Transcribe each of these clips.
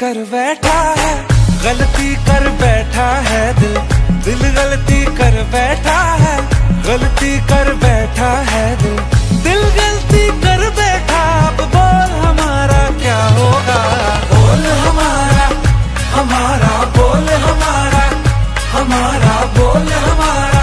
कर बैठा है। गलती कर बैठा है दिल। दिल गलती कर बैठा है। गलती कर बैठा है दिल। दिल गलती कर बैठा। अब बोल हमारा क्या होगा? बोल हमारा हमारा, बोल हमारा हमारा, बोल हमारा।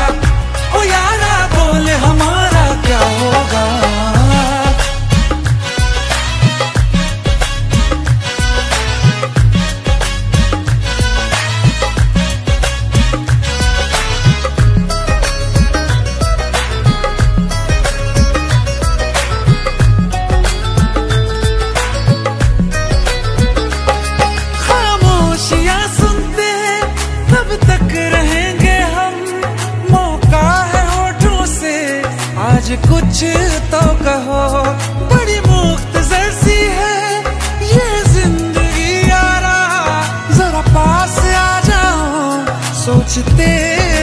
कुछ तो कहो। बड़ी मुक्त जैसी है ये ज़िंदगी, यारा। जरा पास आ जाओ, सोचते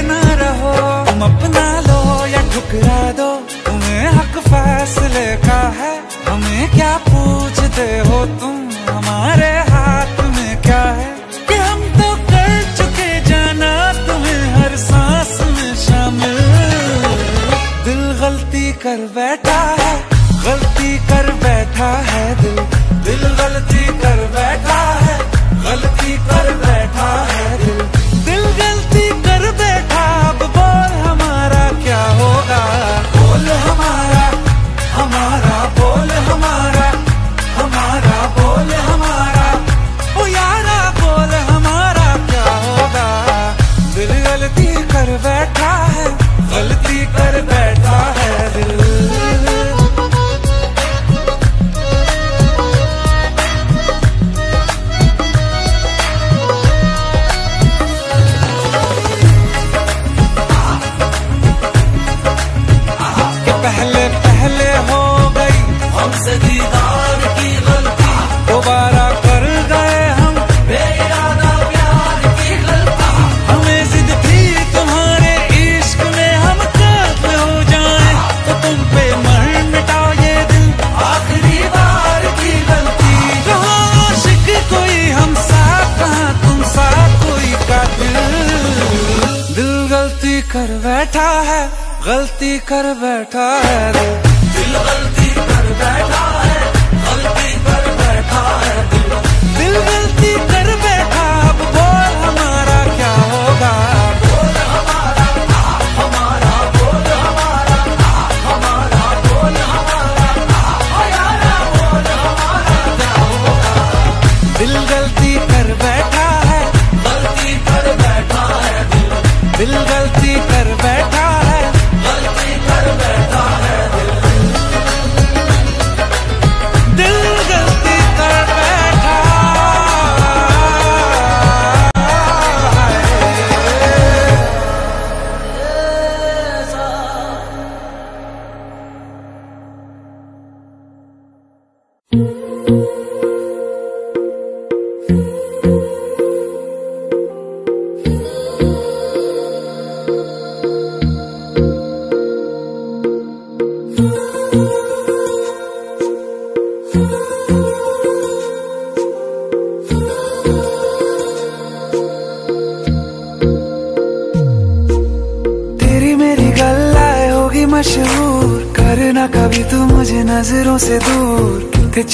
न रहो। तुम अपना लो या ठुकरा दो, तुम्हें हक फैसले का है। हमें क्या पूछते हो तुम? गलती कर बैठा है दिल गलती कर बैठा है।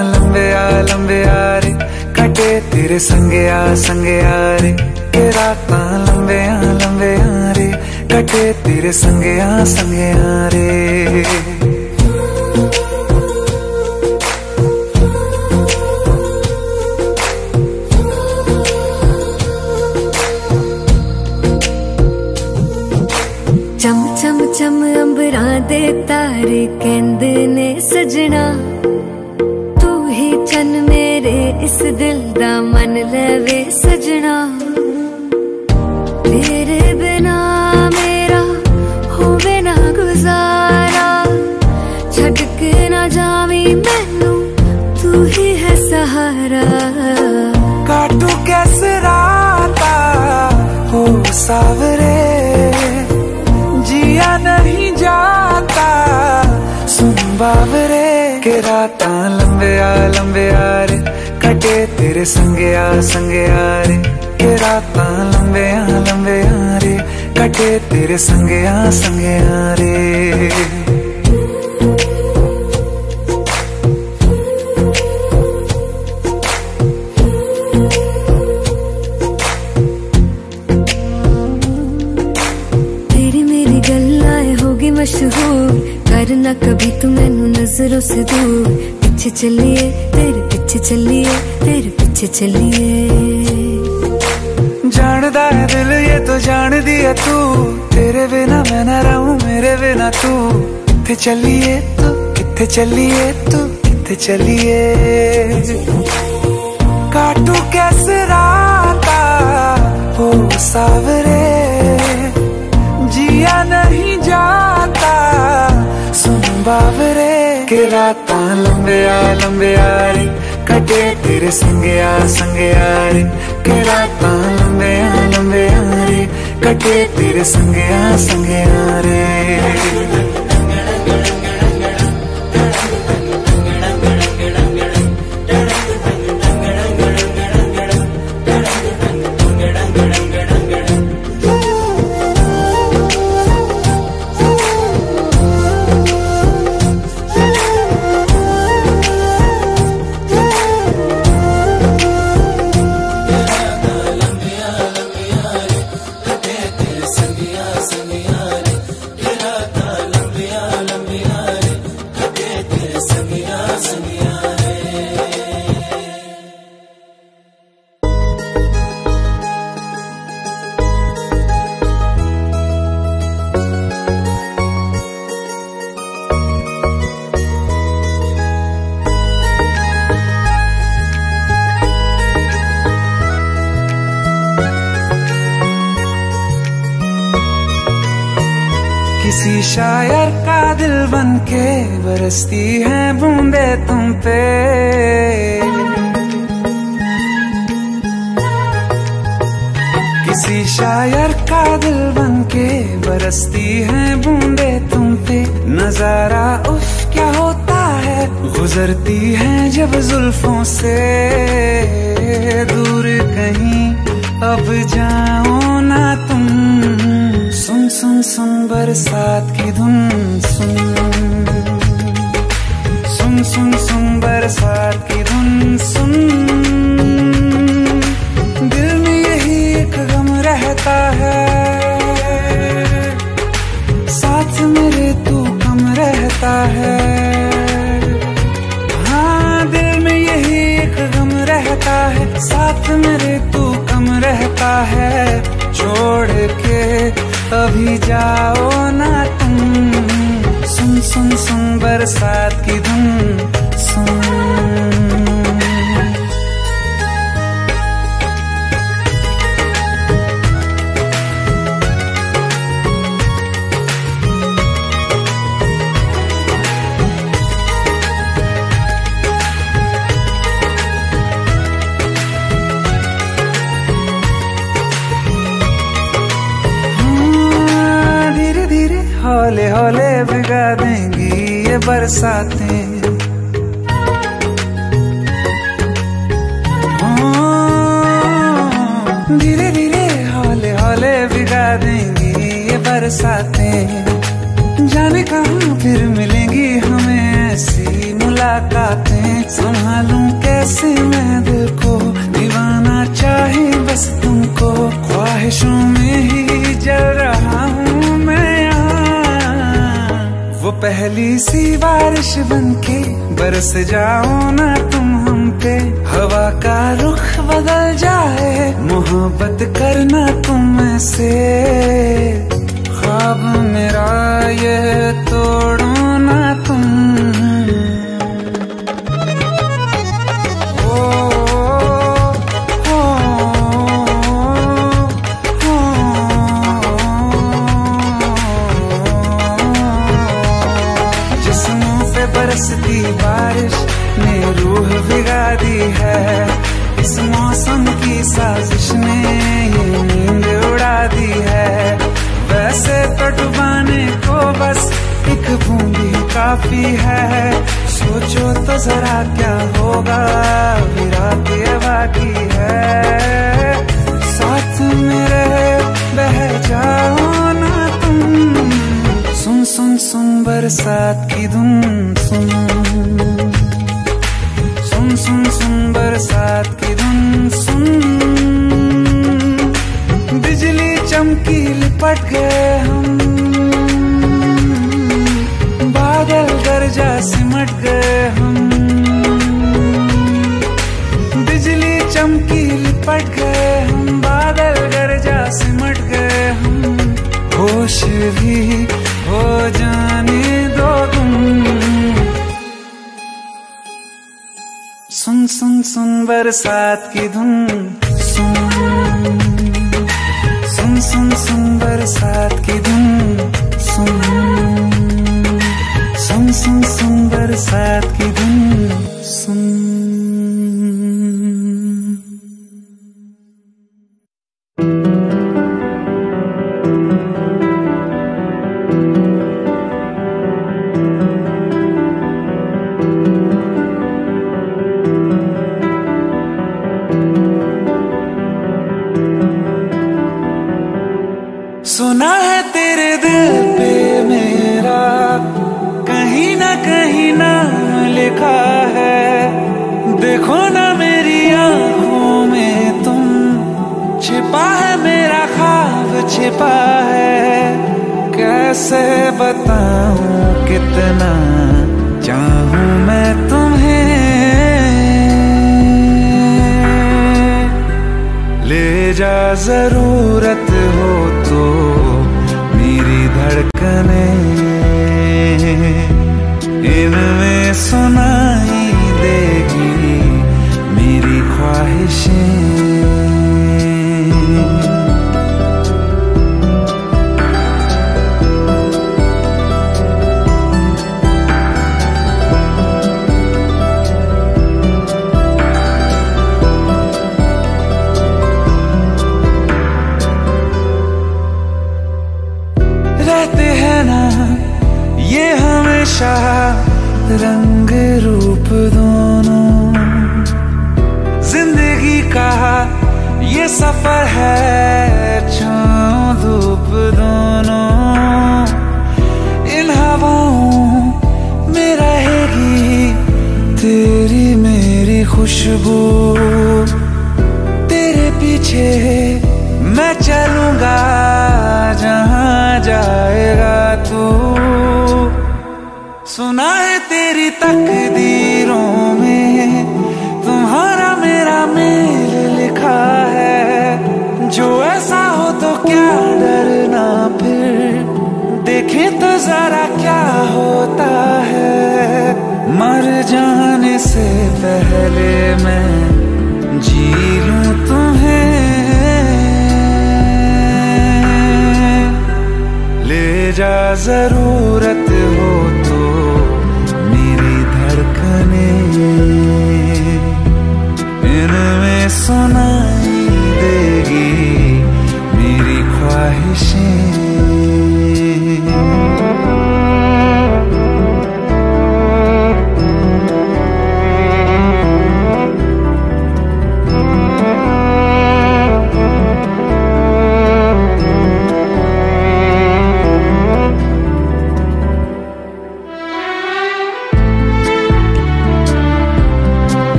लंबे आ लंबे आ रे। कटे तेरे संगे आ संगे आ रे। तेरा ता लंबे आ लंबे आ रे। कटे तेरे संगे आ संगे आ रे। राता लंबे आ लंबे आ रे। कटे तेरे संगे आ संगे आ रे। ये राता लंबे आ लंबे आ रे। कटे तेरे संगे आ संगे आ रे। नज़रों से दूर, पीछे चलिए तेरे पीछे चलिए तेरे पीछे चलिए। जानदा है दिल, ये तो जान दिया तू। तेरे बिना मैं ना रहूँ, मेरे बिना तू। किथे चलिए तू, किथे चलिए तू, किथे चलिए? काटू कैसे राता हो सावरे? जिया नहीं जाता, सुन बावरे। के रात लंबे आ लंबे आ रे। कटे तेरे संगे आ संगे आ रे। के रात लंबे आ लंबे आ सुन सुन सुन बरसात की धुन। सुन सुन सुन सुन बरसात की धुन। सुन सुन सुन सुन बरसात की धुन।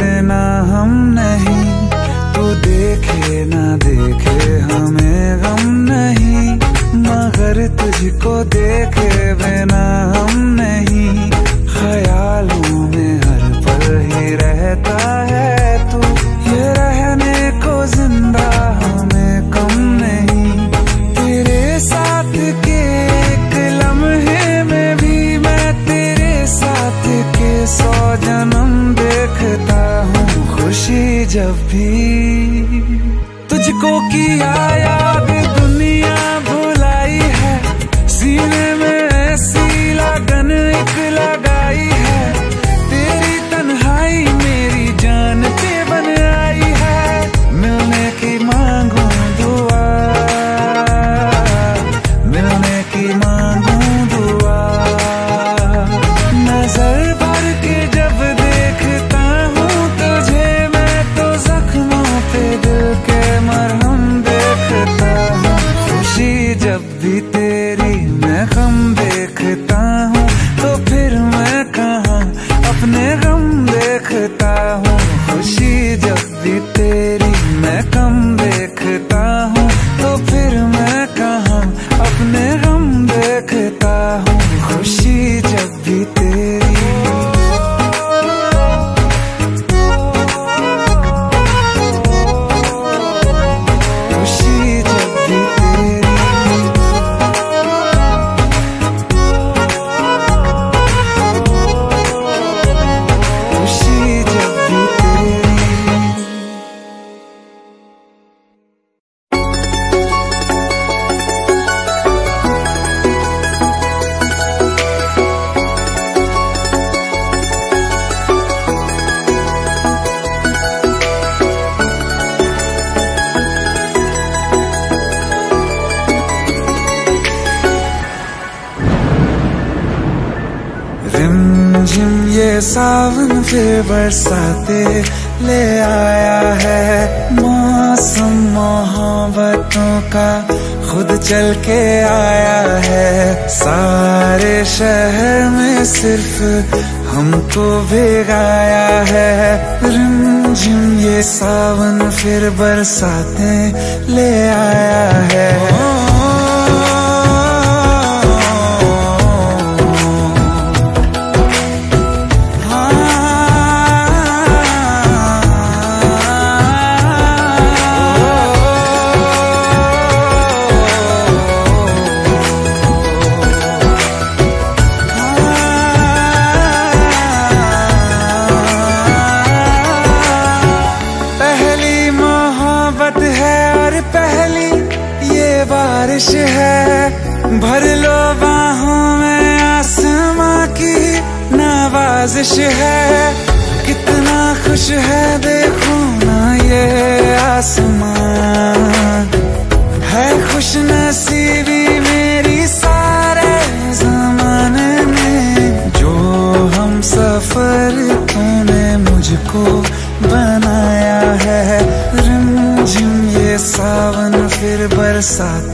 देना हम नहीं, तू देखे ना देखे हमें गम नहीं। मगर तुझको देखे बिना हम नहीं, ख्यालों में हर पल ही रहता है। जब भी तुझको किया या फिर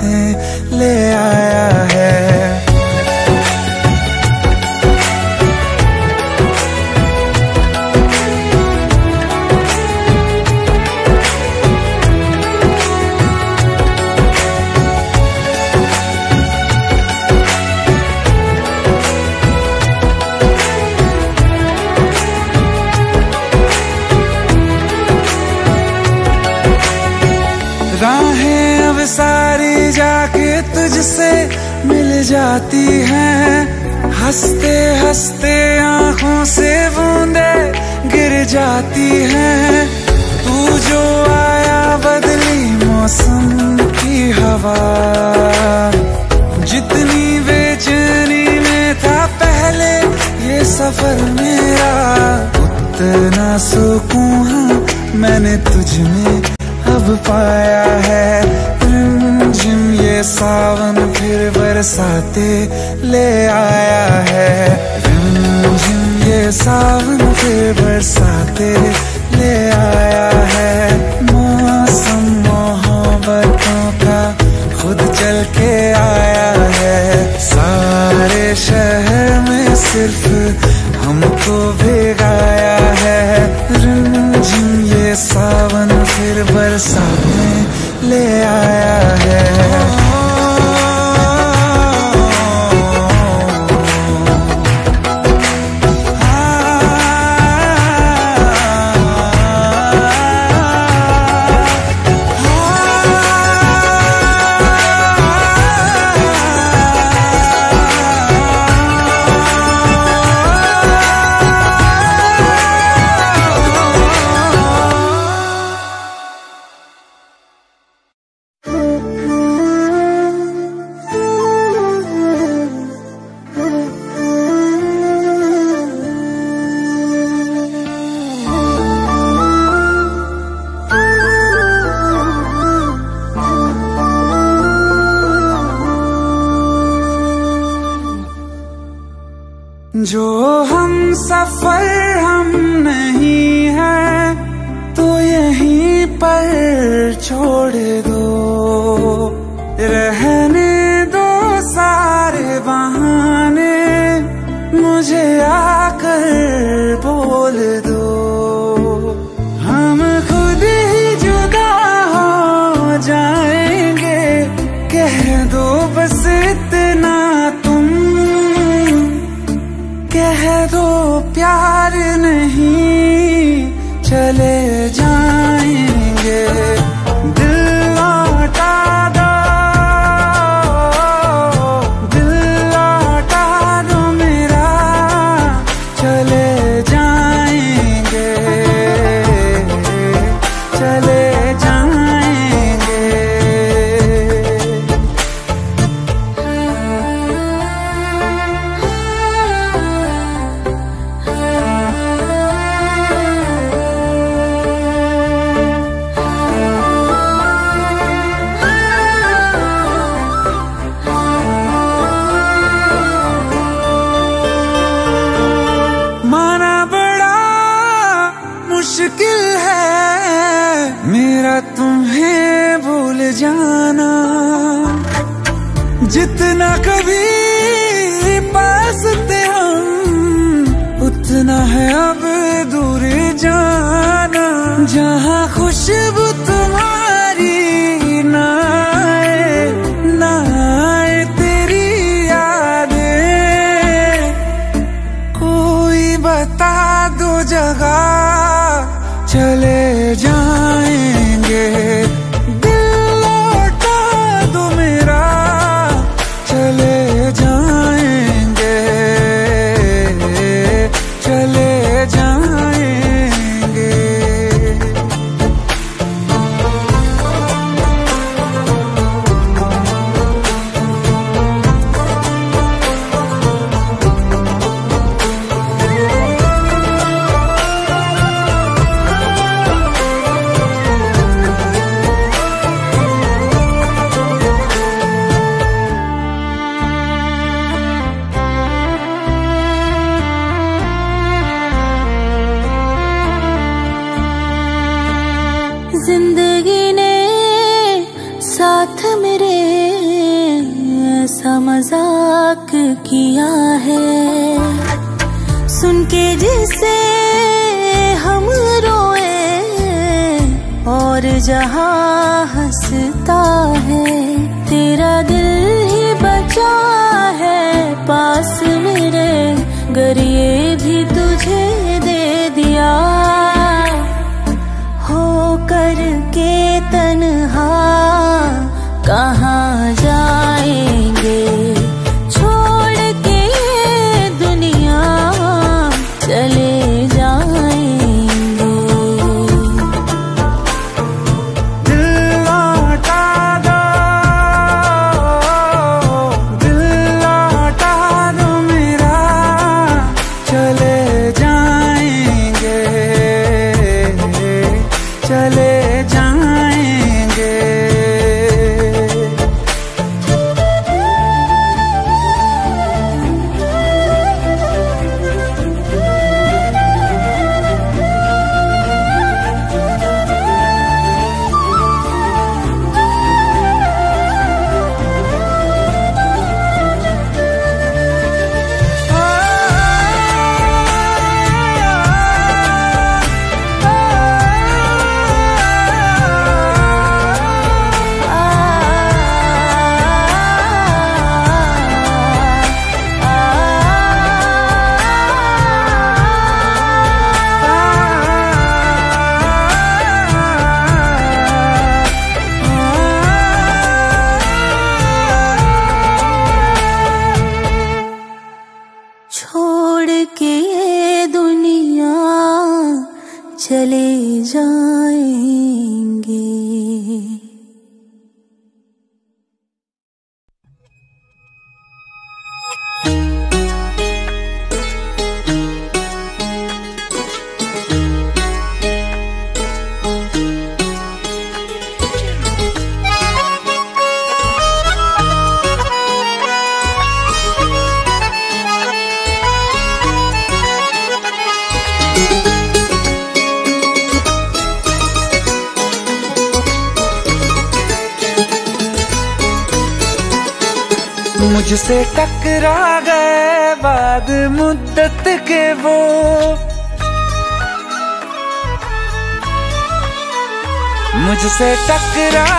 किया है। सुन के जिसे हम रोए और जहाँ हंसता है, तेरा दिल ही बचा है पास मेरे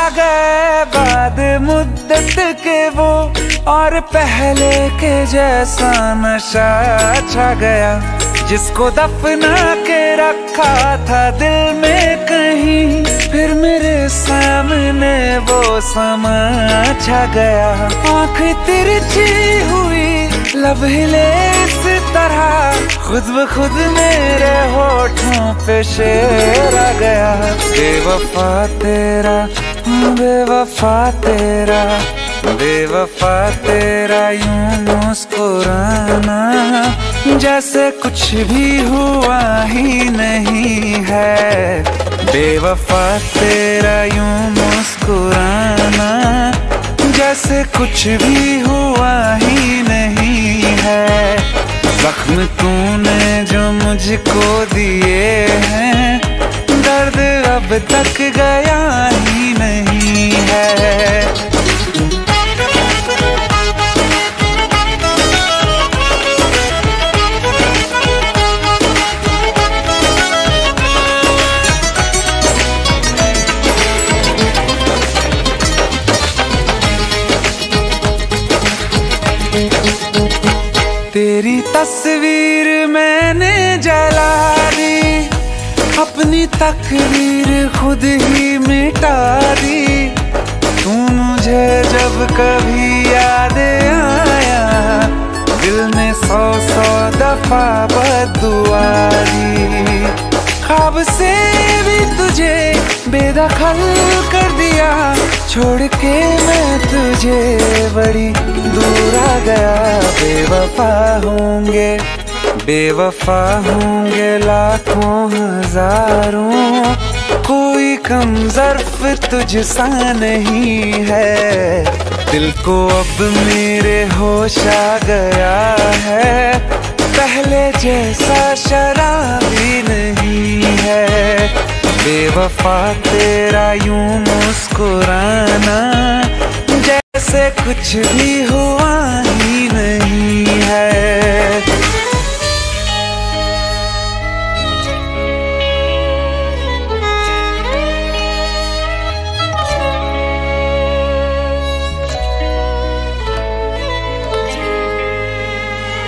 गए बाद मुद्दत के वो और पहले के जैसा नशा छा गया। जिसको दफना के रखा था दिल में कहीं, फिर मेरे सामने वो समा छा गया। आँख तिरछी हुई, लब हिले इस तरह। खुद ब खुद मेरे होठों पे शेर आ गया। बेवफा तेरा बेवफा तेरा बेवफा तेरा यूँ मुस्कुराना, जैसे कुछ भी हुआ ही नहीं है। बेवफा तेरा यूँ मुस्कुराना, जैसे कुछ भी हुआ ही नहीं है। जख्म तूने जो मुझको दिए हैं अब तक गया ही नहीं है। तकदीर खुद ही मिटा दी। तू मुझे जब कभी याद आया, दिल ने सौ सौ दफ़ा बदुआ दी। खाब से भी तुझे बेदखल कर दिया, छोड़ के मैं तुझे बड़ी दूर आ गया। बेवफा होंगे बेवफा होंगे लाखों हज़ारों। कोई कम जर्फ तुझसा नहीं है। दिल को अब मेरे होश आ गया है। पहले जैसा शराबी नहीं है। बेवफा तेरा यूँ मुस्कुराना। जैसे कुछ भी हुआ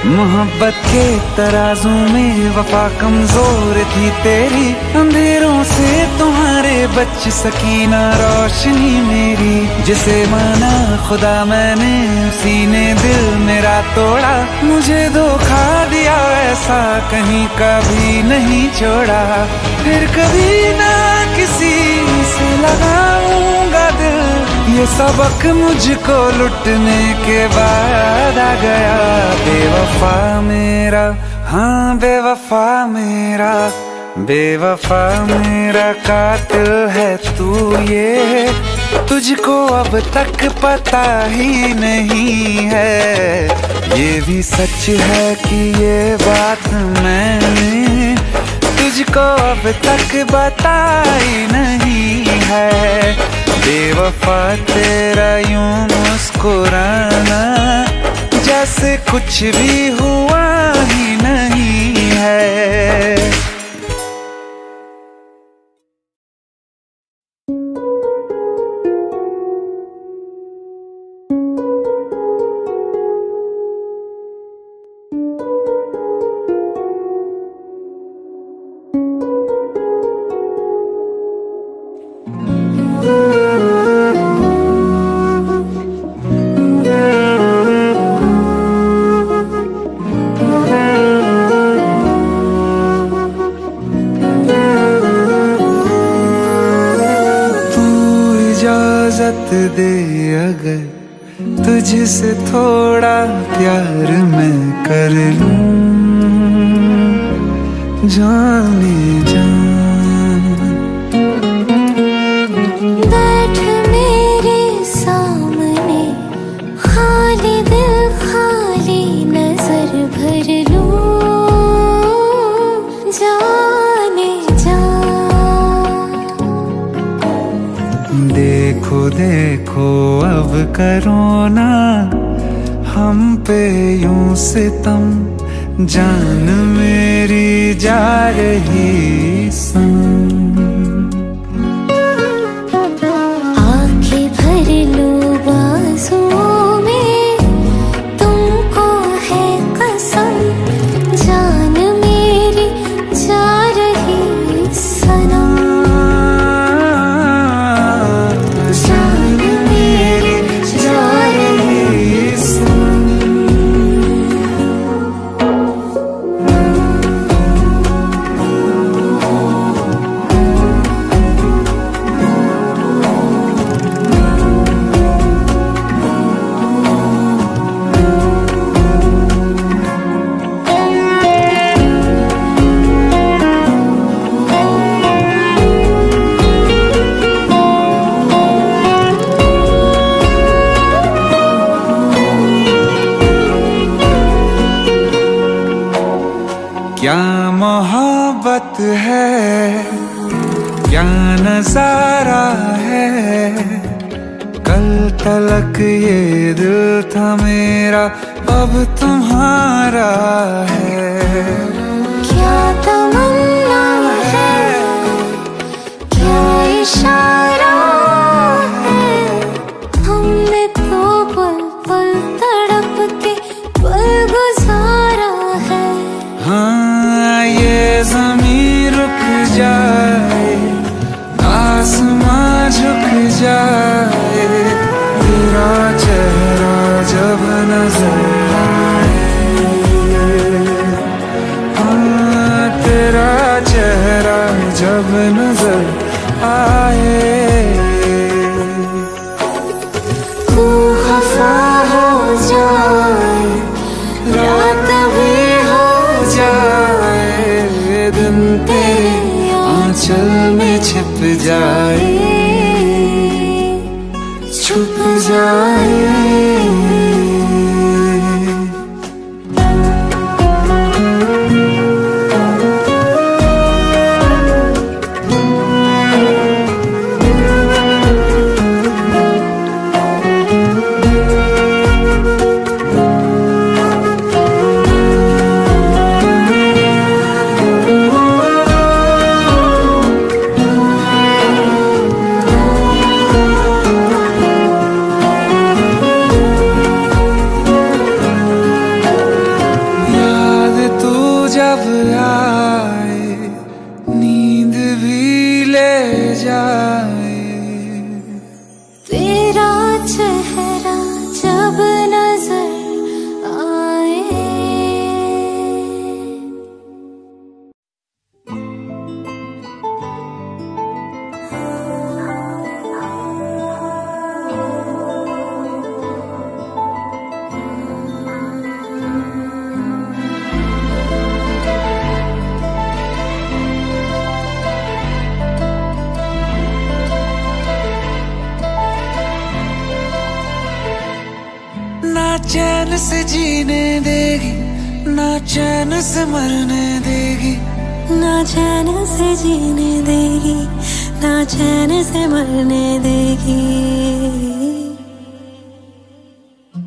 मोहब्बत के तराजू में वफा कमज़ोर थी तेरी। अंधेरों से तुम्हारे बच सकी ना रोशनी मेरी। जिसे माना खुदा मैंने, उसी ने दिल मेरा तोड़ा। मुझे धोखा दिया, ऐसा कहीं कभी नहीं छोड़ा। फिर कभी ना किसी से दिल ये सबक मुझको लुटने के बाद आ गया। बेवफा मेरा हाँ बेवफा मेरा बेवफा मेरा कातिल है तू ये। तुझको अब तक पता ही नहीं है। ये भी सच है कि ये बात मैंने तुझको अब तक बताई नहीं है। बेवफा तेरा यूँ मुस्कुराना जैसे कुछ भी हुआ ही नहीं है। तलक ये दिल था मेरा अब तुम्हारा है। छिप देगी।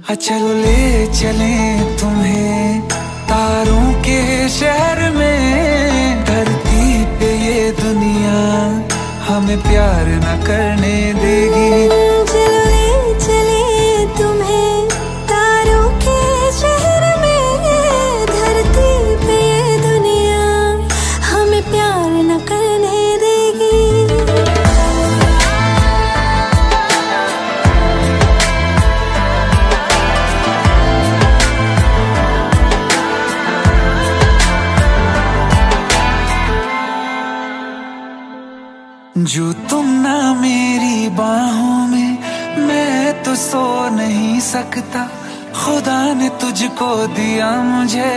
हाँ चलो ले, चले तुम्हें। तारों के शहर में, धरती पे ये दुनिया हमें प्यार न करने देगी। बाहों में मैं तो सो नहीं सकता। खुदा ने तुझको दिया मुझे,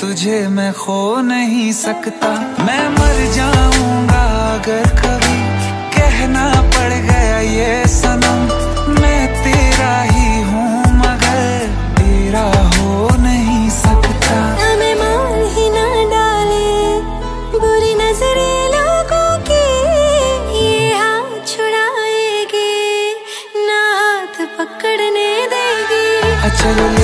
तुझे मैं खो नहीं सकता। मैं मर जाऊँगा अगर कभी, कहना पड़ गया ये सनम। मैं तेरा ही हूँ मगर तेरा हो चलो ले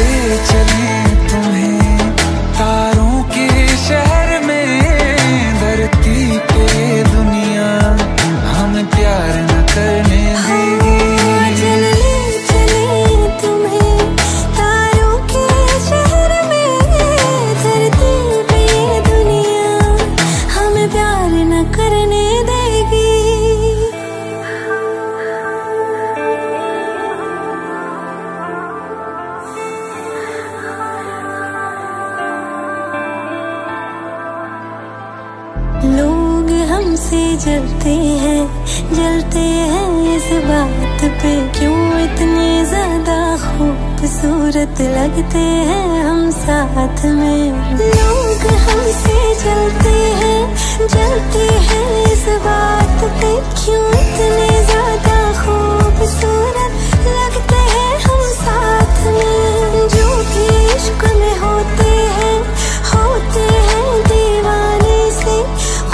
खूबसूरत लगते हैं हम साथ में। लोग हमसे जलते हैं जलते हैं इस बात पे। क्यों इतने ज़्यादा खूबसूरत लगते हैं हम साथ में? जो भी इश्क में होते हैं होते हैं दीवाने से।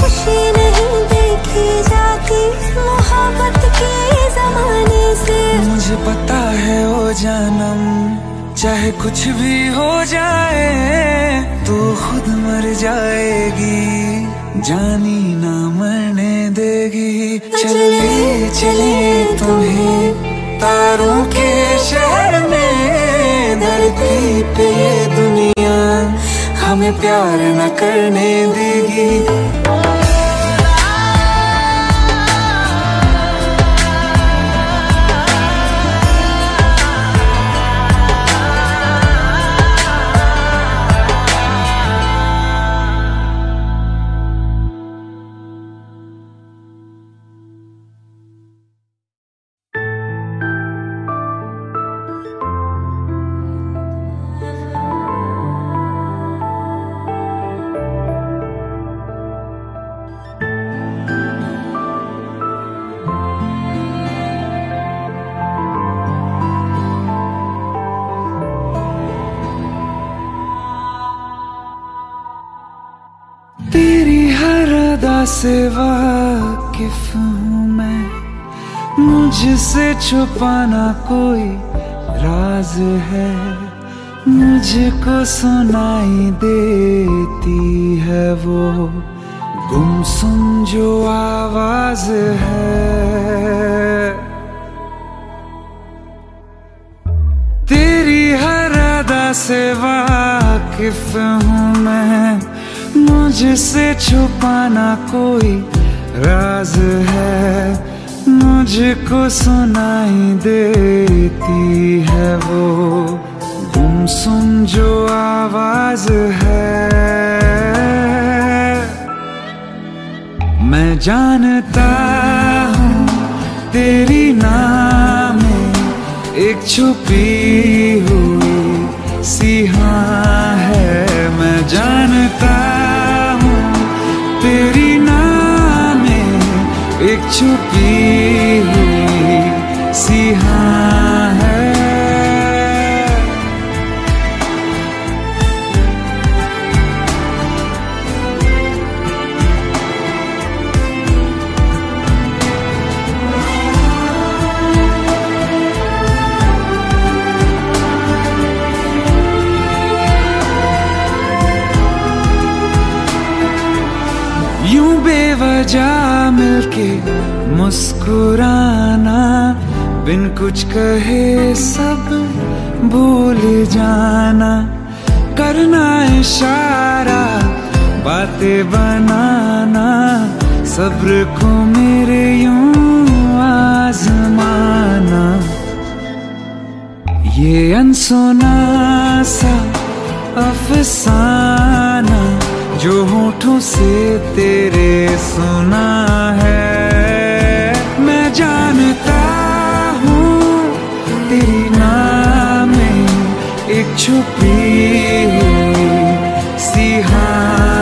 खुशी नहीं देखी जाती मोहब्बत के जमाने से। मुझे पता है ओ जानम चाहे कुछ भी हो जाए, तू खुद मर जाएगी। जानी ना मरने देगी। चले चले तुम्हें तारों के शहर में, धरती पे दुनिया हमें प्यार न करने देगी। मुझसे छुपाना कोई राज है, मुझको सुनाई देती है वो गुमसुम जो आवाज़ है। तेरी हर अदा से वाकिफ हूँ मैं, मुझसे छुपाना कोई राज है। मुझको सुनाई देती है वो। गुमसुम जो आवाज़ है। मैं जानता हूँ तेरी नाम एक छुपी हुई सिहा है। मैं जानता हूँ तेरी नाम एक छुपी सिहा है यूँ बेवजह मिलके मुस्कुराना, बिन कुछ कहे सब भूल जाना। करना इशारा, बातें बनाना, सब्र को मेरे यूँ आजमाना। ये अनसुना सा अफसाना, जो होठों से तेरे सुना है। मैं जानता हूँ तेरी नाम एक छुपी हुई सिहा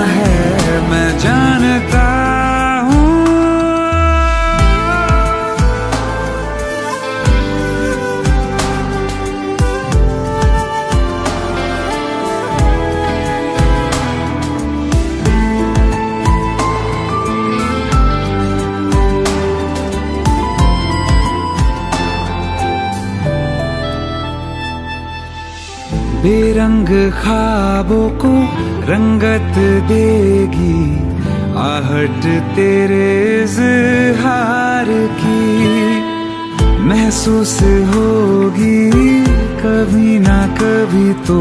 ख्वाबों को रंगत देगी, आहट तेरे इजहार की। महसूस होगी कभी ना कभी तो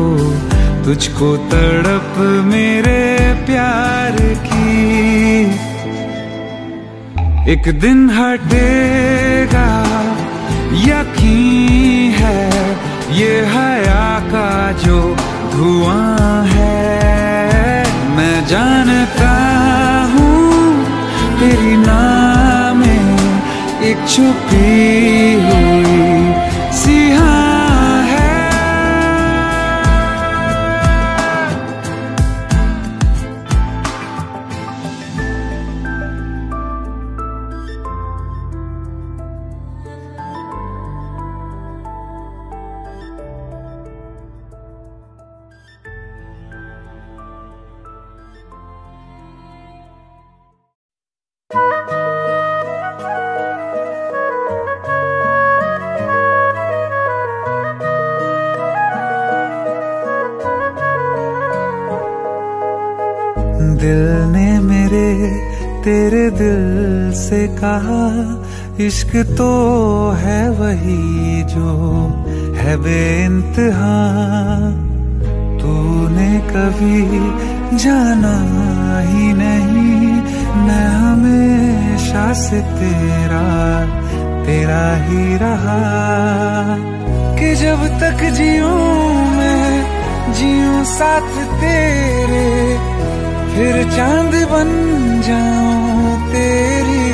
तुझको तड़प मेरे प्यार की। एक दिन हटेगा, यकीन है ये हया का जो धुआँ है मैं जानता हूँ तेरी नाम में एक छुपी हुई सिहा कहा, इश्क तो है वही जो है बेइंतहा। तूने कभी जाना ही नहीं मैं हमेशा से तेरा तेरा ही रहा। कि जब तक जीऊं मैं, जीऊं साथ तेरे, फिर चाँद बन जाऊँ तेरी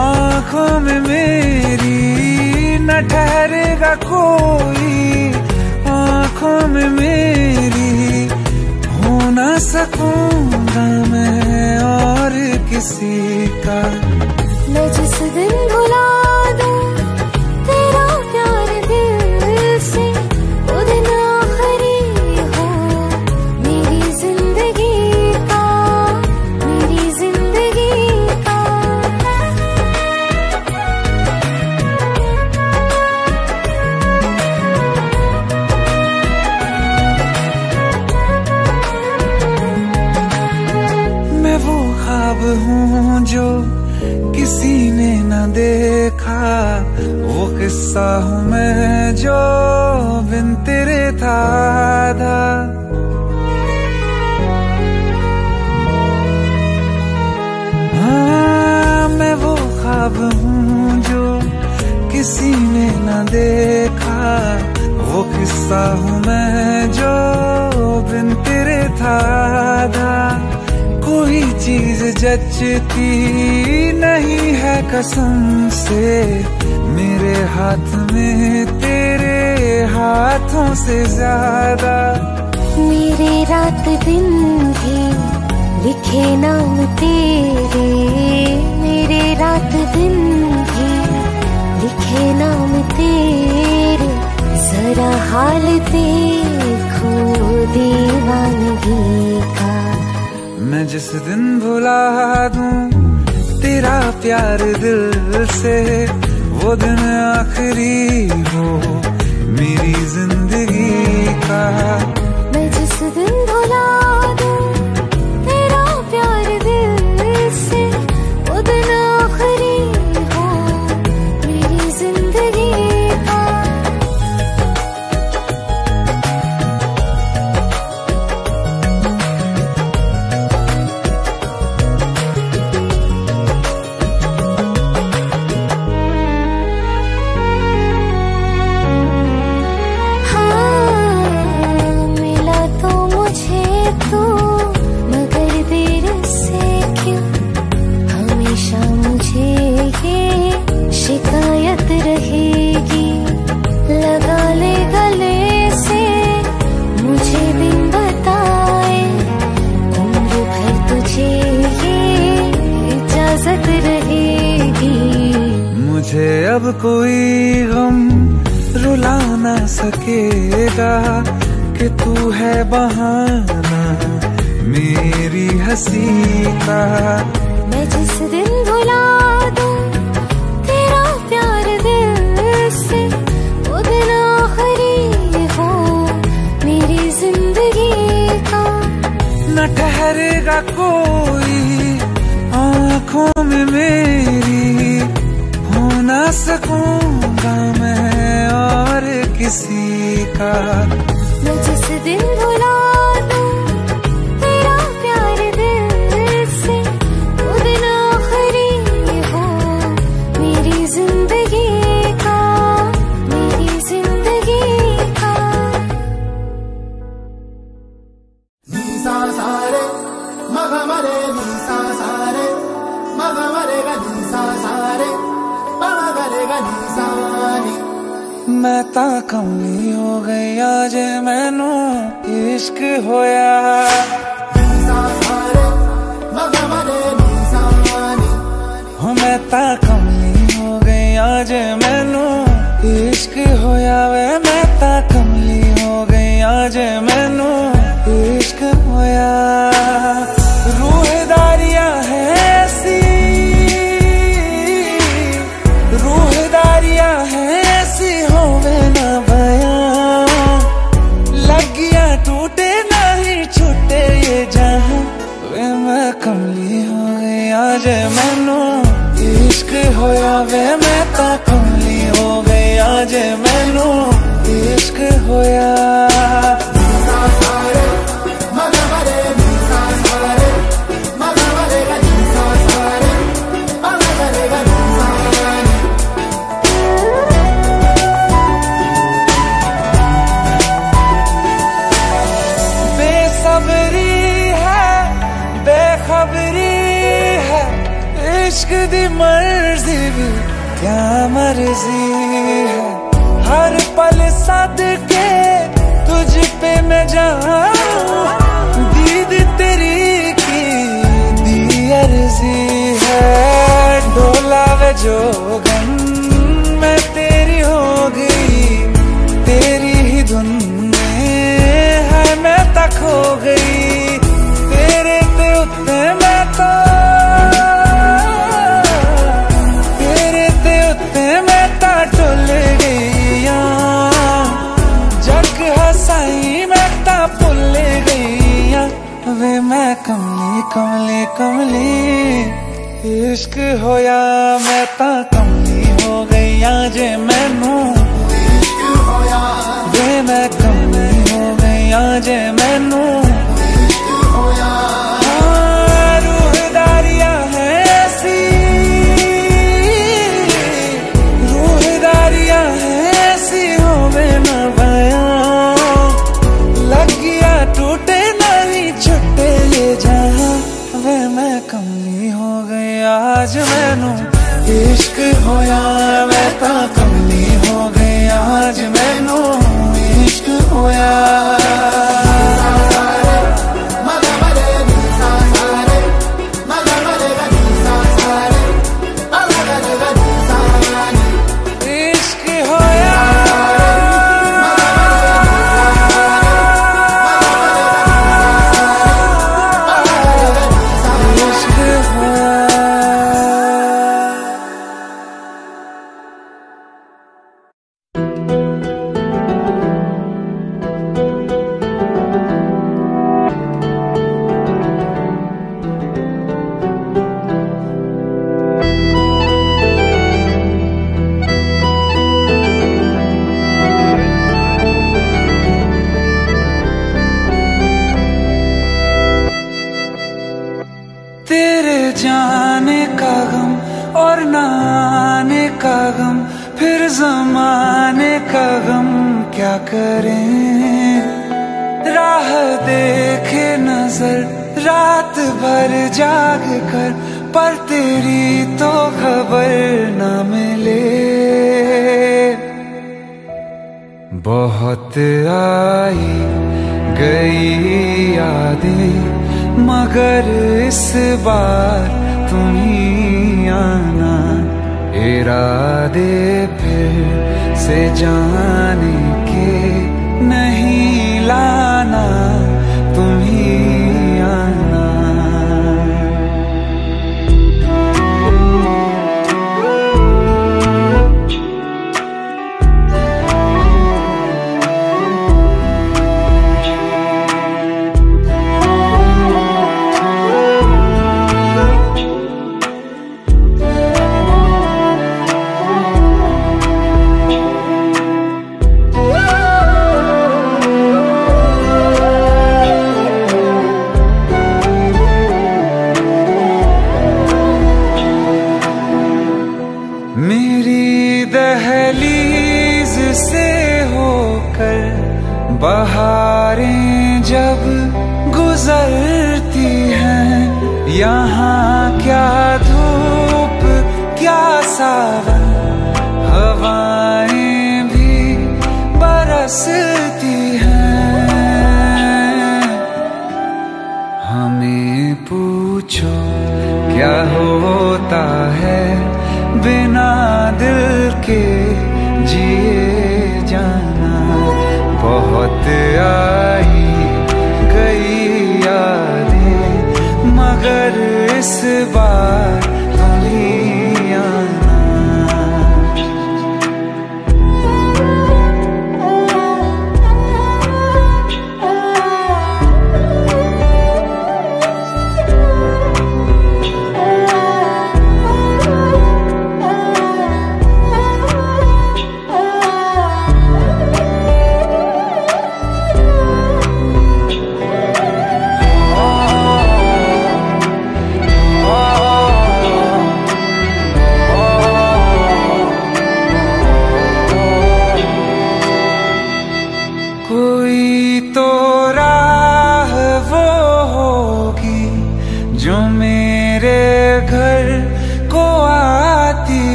आँखों में मेरी न ठहरेगा कोई। आँखों में मेरी हो न सकूँगा मैं और किसी का। मैं जिस दिन भुला दूँ किस्सा हूँ मैं जो बिन तेरे था हाँ मैं वो ख्वाब हूँ जो किसी ने न देखा। वो किस्सा हूँ मैं जो बिन तेरे था कोई चीज़ जचती नहीं है कसम से। में तेरे हाथों से ज़्यादा। मेरे रात दिन भी लिखे नाम तेरे। मेरे रात दिन भी लिखे नाम तेरे। जरा हाल देखो दीवानगी का। मैं जिस दिन भुला दूँ तेरा प्यार दिल से वो दिन आखिरी हो मेरी ज़िंदगी का कोई गम रुला ना सकेगा कि तू है बहाना मेरी हँसी का। मैं जिस दिन भुला दूँ तेरा प्यार दिल से वो दिन आखिरी हो मेरी ज़िंदगी का। न ठहरेगा कोई आँखों में मेरी सकूँगा मैं और किसी का। मैं जिस दिन भुला maga mare ga nisa ni. मैं ਤਾਂ ਕਮਲੀ ਹੋ ਗਈ ਅੱਜ ਮੈਨੂੰ ਇਸ਼ਕ ਹੋਇਆ Nisa sare, maga mare nisa ni. ਹੋ ਮੈਂ ਤਾਂ ਕਮਲੀ ਹੋ ਗਈ ਅੱਜ ਮੈਨੂੰ ਇਸ਼ਕ ਹੋਇਆ ਵੇ ਮੈਂ ਤਾਂ ਕਮਲੀ ਹੋ ਗਈ ਅੱਜ ਮੈਨੂੰ जोगन मैं तेरी हो गई, तेरी ही धुन है, मैं तक हो गई। तेरे ते तो, ते उतने मैं टुल जग हसाई मैं ता भुल गई वे मैं कमली कमली कमली। इश्क होया मैं तो कमी हो गई आज मैनू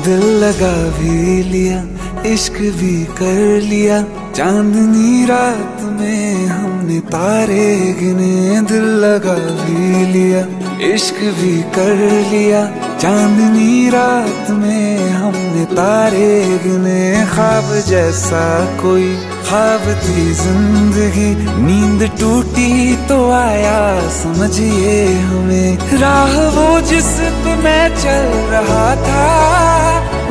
दिल लगा भी लिया, इश्क भी कर लिया। चांदनी रात में हमने तारे गिने, दिल लगा भी लिया, इश्क भी कर लिया। चांदनी रात में हमने तारे गिने, ख्वाब जैसा कोई, ख्वाब थी ज़िंदगी। नींद टूटी तो आया, समझिए हमें। राह वो जिस पे मैं चल रहा था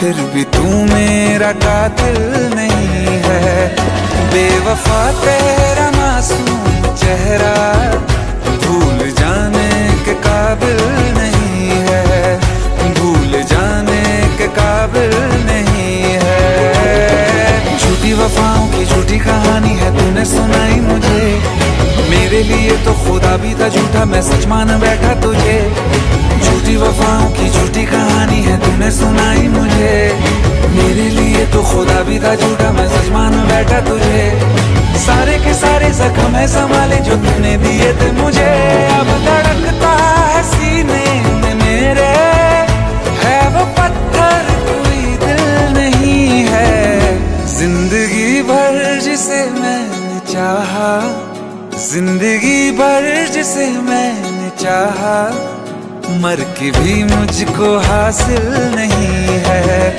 फिर भी तू मेरा कातिल नहीं है। बेवफा तेरा मासूम चेहरा भूल जाने के काबिल नहीं है। भूल जाने के काबिल नहीं है। झूठी वफाओं की झूठी कहानी है, तूने सुनाई मुझे। मेरे लिए तो खुदा भी था झूठा, मैं सच मान बैठा तुझे। झूठी वफाओं की झूठी कहानी है, तूने सुनाई मुझे। मेरे लिए तो खुदा भी था झूठा, मैं सच मान बैठा तुझे। सारे के सारे जख्म है संभाले जो तूने दिए थे मुझे। अब धड़कता है सीने में मेरे। है वो पत्थर, कोई दिल नहीं है। ज़िंदगी भर जिसे मैंने चाहा, ज़िंदगी भर जिसे मैंने चाहा। मर के भी मुझको हासिल नहीं है।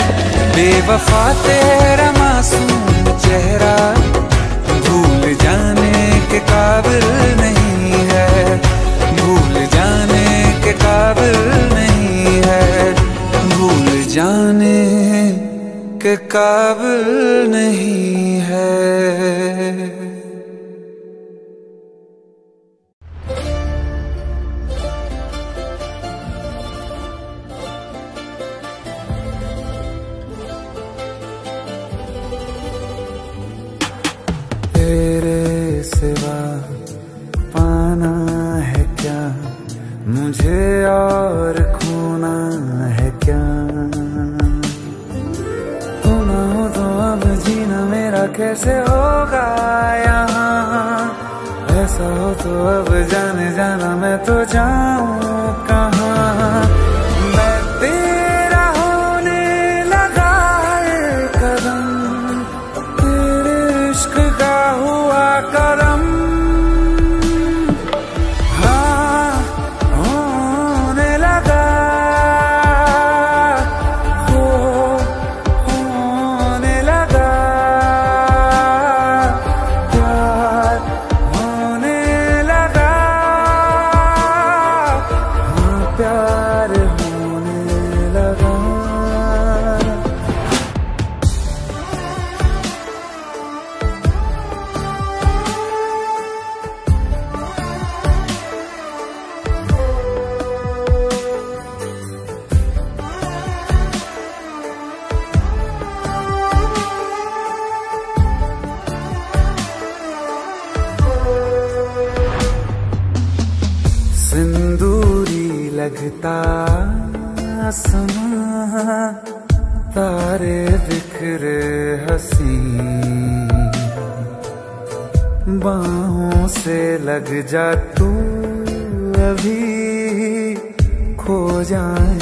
बेवफा तेरा मासूम चेहरा भूल जाने के काबिल नहीं है। भूल जाने के काबिल नहीं है। भूल जाने के काबिल नहीं है। कैसे होगा यहाँ? ऐसा हो तो अब जाने जाना मैं तो जाऊँ कहाँ? से लग जा तू अभी खो जाए।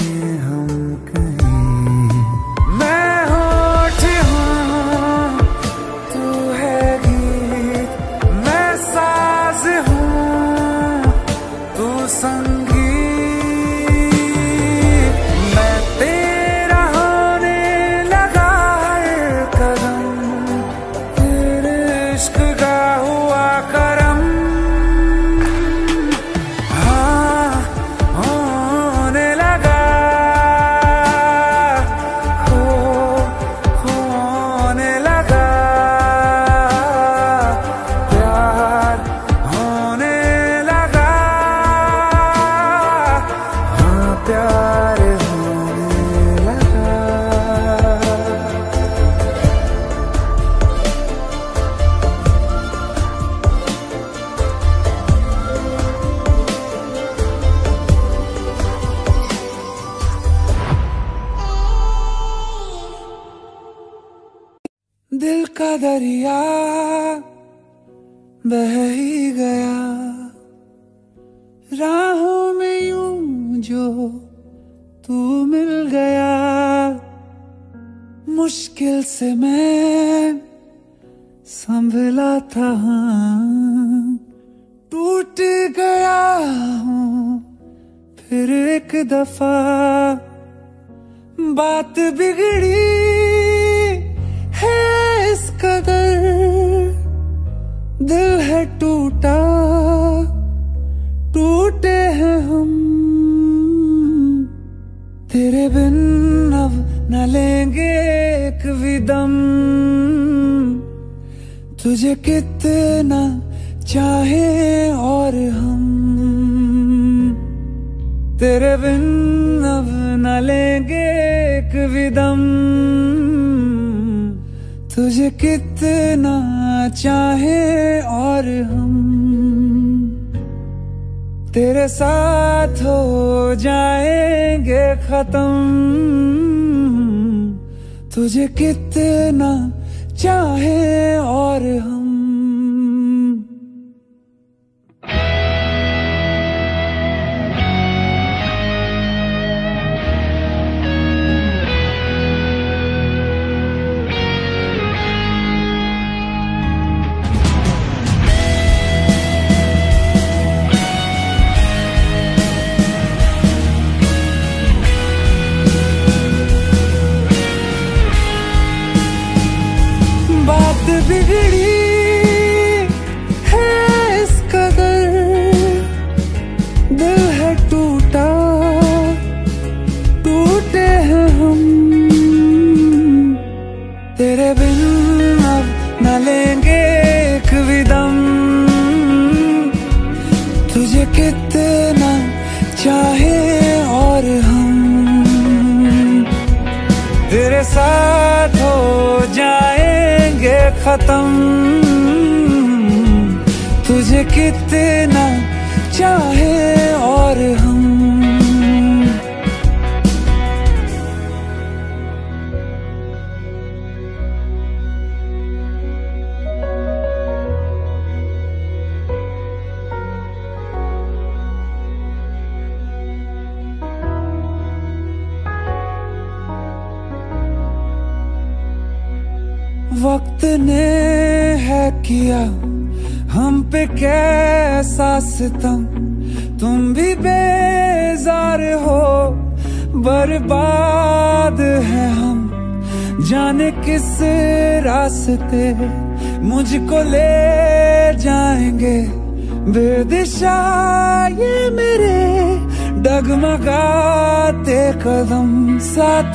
baby.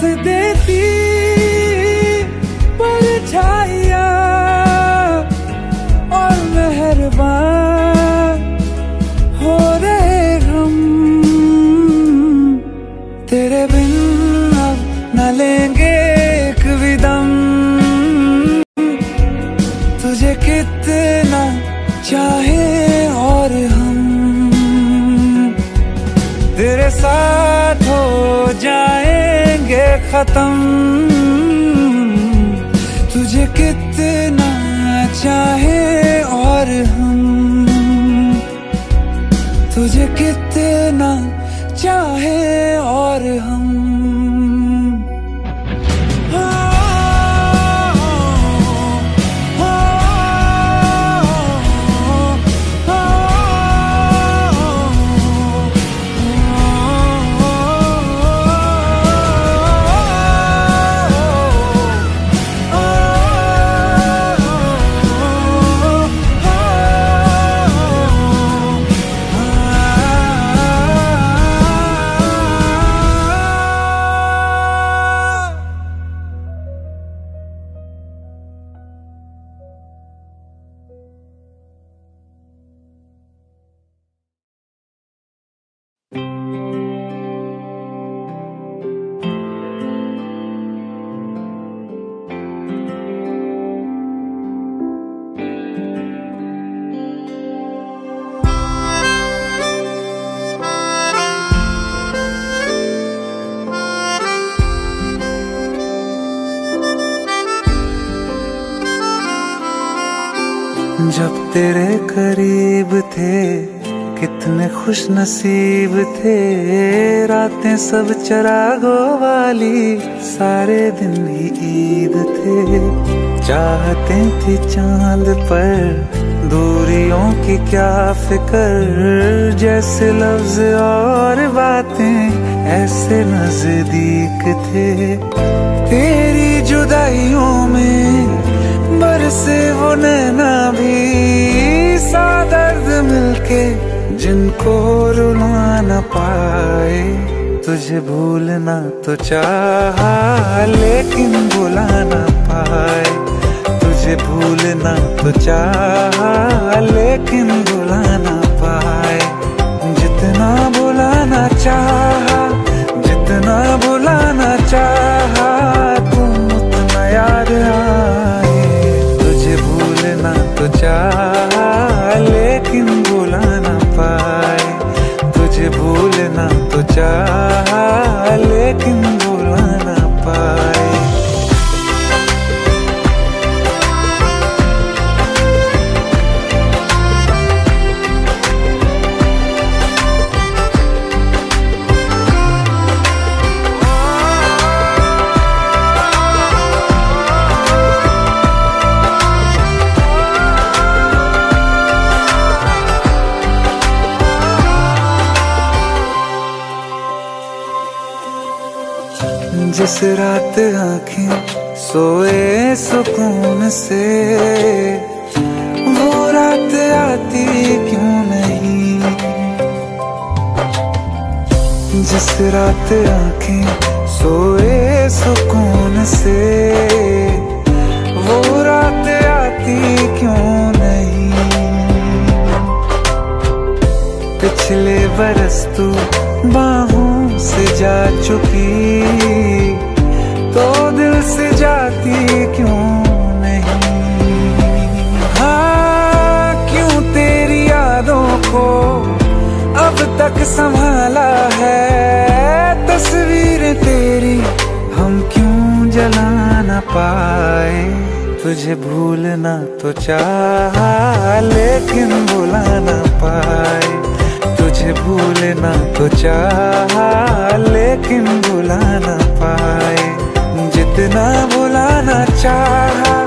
साथ देती जब तेरे करीब खुश नसीब थे, रातें सब चरागों वाली, सारे दिन ही ईद थे। चाहते थी चाँद पर, दूरियों की क्या फिकर, जैसे लफ्ज और बातें, ऐसे नज़दीक थे। तेरी जुदाइयों में बरसे वो नैना भी सा दर्द मिलके जिनको रुला न पाए, तुझे भूलना तो चाहा, लेकिन भुला न पाए। तुझे भूलना तो चाहा, लेकिन भुला न पाए। जितना भुलाना चाहा, जितना भुलाना चाहा, तुम उतना याद आए। तुझे भूलना तो चाहा। से। वो रात आती क्यों नहीं? जिस रात आँखें सोए सुकून से। वो रात आती क्यों नहीं? पिछले बरस तू बाहों से जा चुकी। तक संभाला है तस्वीर तेरी। हम क्यों जला न पाए? तुझे भूलना तो चाहा, लेकिन भुला न पाए। तुझे भूलना तो चाहा, लेकिन भुला न पाए। जितना भुलाना चाहा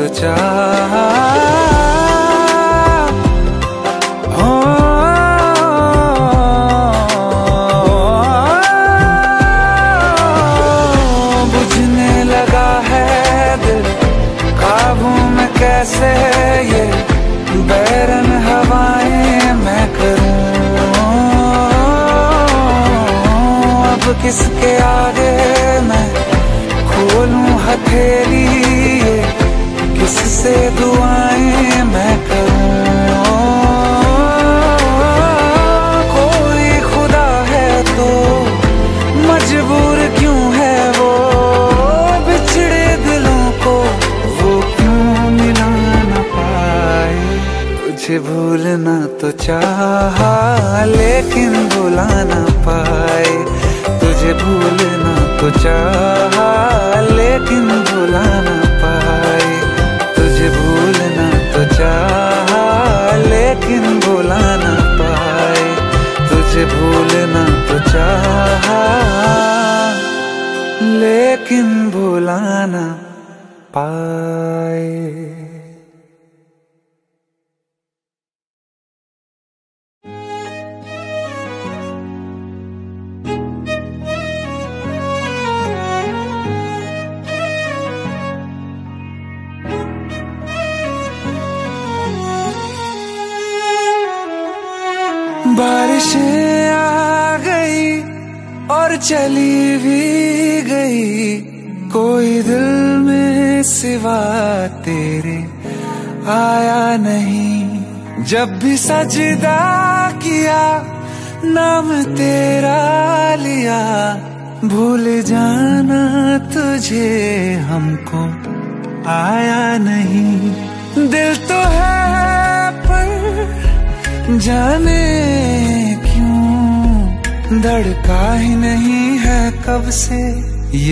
तो चाहा बुझने लगा है दिल काबू में कैसे ये बैरन हवाएँ मैं करूँ अब किसके आगे मैं खोलूं हथेली किससे दुआएँ मैं करूँ। कोई खुदा है तो मजबूर क्यों है वो? बिछड़े दिलों को वो क्यों मिला न पाए? तुझे भूलना तो चाहा, लेकिन भुला ना पाए। तुझे भूलना तो चाहा, लेकिन भुला ना लेकिन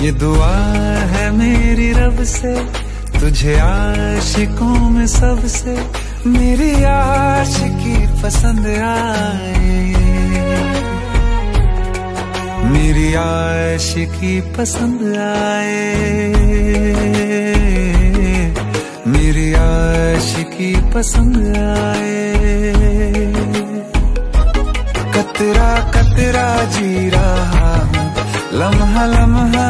ये दुआ है मेरी रब से, तुझे आशिकों में सबसे, मेरी आशिकी पसंद आए। मेरी आशिकी पसंद आए। मेरी आशिकी पसंद आए। कतरा कतरा जी रहा हूँ, लम्हा लम्हा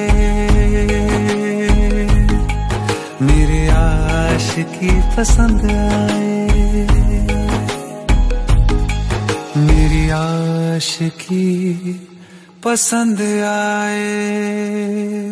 आशिकी पसंद आए। मेरी आशिकी पसंद आए।